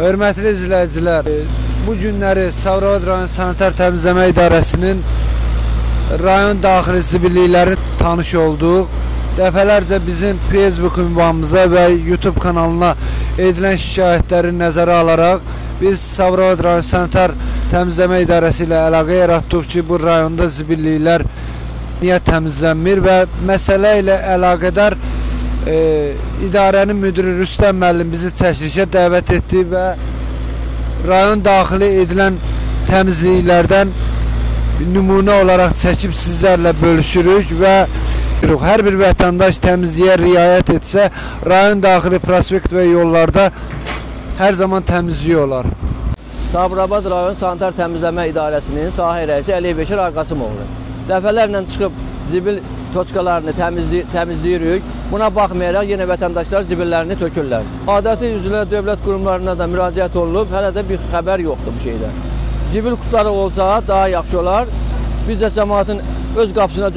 Hörmətli izləyicilər, bu günləri Savravad rayon sanitar təmizləmə idarəsinin rayon daxili zibillikləri tanış olduq. Dəfələrcə bizim Facebook ünvanımıza və YouTube kanalına edilən şikayətləri nəzərə alaraq biz Savravad rayon sanitar təmizləmə idarəsi ilə əlaqə yaratdıq ki, bu rayonda zibilliklər niyə təmizlənmir və məsələ ilə əlaqədar e, idarənin müdiri Rüstəm müəllim bizi çəkilişə dəvət etdi və rayon daxili edilən təmizliklərdən nümunə olaraq çəkib sizlərlə bölüşürük və hər bir vətəndaş təmizliyə riayət etsə, rayon daxili prospekt və yollarda hər zaman təmizlik olar. Sabirabad rayon sanitar təmizləmə idarəsinin sahə rəisi Əliyev Beşir Ağasımoğlu. Dəfələrlə çıxıb zibil toçkalarını təmizli təmizləyirik. Buna baxmayaraq yenə vətəndaşlar zibillərini tökürlər. Adəti üzrə dövlət qurumlarına da müraciət olunub, hələ də bir xəbər yoxdur bu şeydə. Zibil qutuları olsa daha yaxşı olar. Biz də cəmaətin öz qapısına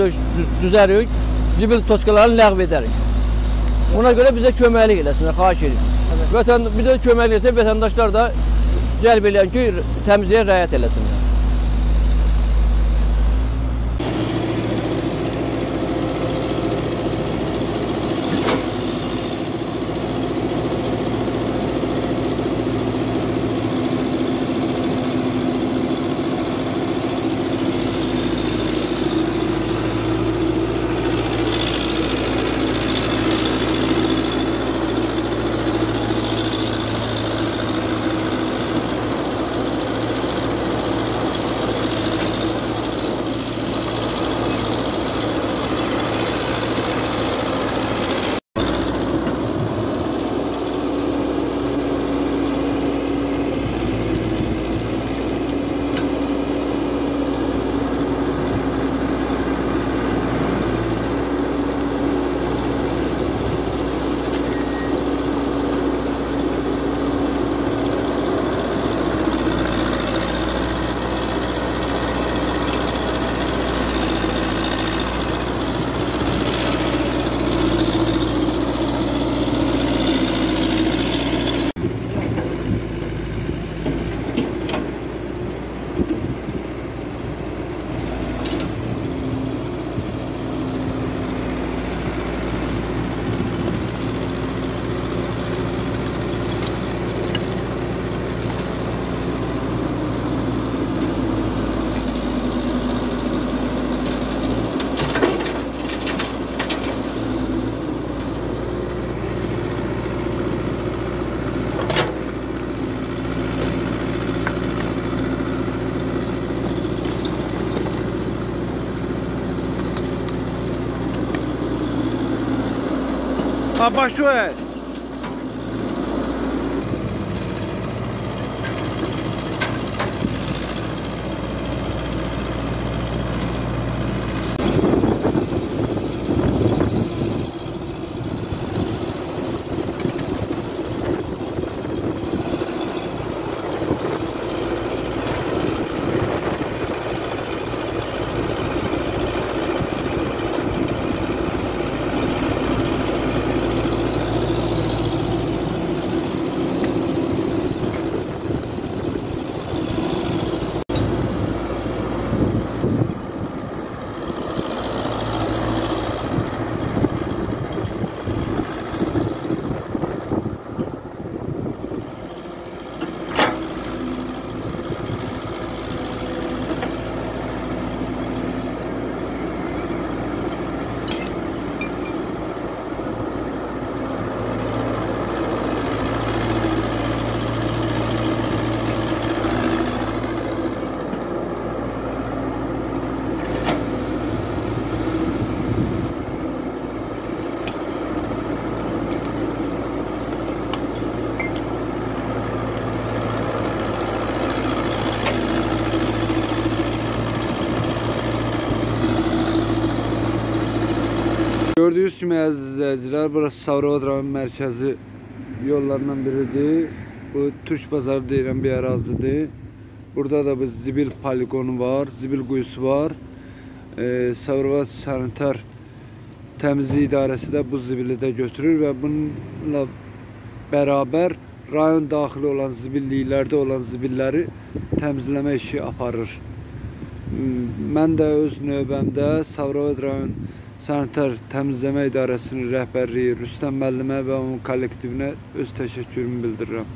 düzərik, zibil toçkalarını ləğv edərik. Buna görə bizə köməklik eləsinlər, xahiş edirik. Vətən bizə köməklik etsə vətəndaşlar da cəlb eləyən ki, təmizliyə riayət eləsinlər. Abaixo é. Gördüyünüz kimi əziz burası Savravad rayon mərkəzi yollarından biridir. Bu Türk bazarı deyilən bir ərazidir. Burada da bu zibil poligonu var, zibil quyusu var. E, Savravad sanitar təmizlik idarəsi də bu zibili də götürür və bununla bərabər rayon daxili olan zibilliklərdə olan zibilləri təmizləmə işi aparır. Mən də öz növbəmdə Sabirabad rayon sanitar təmizləmə idarəsinin rəhbərliyi Rüstəm müəllimə və onun kollektivinə öz təşəkkürümü bildirirəm.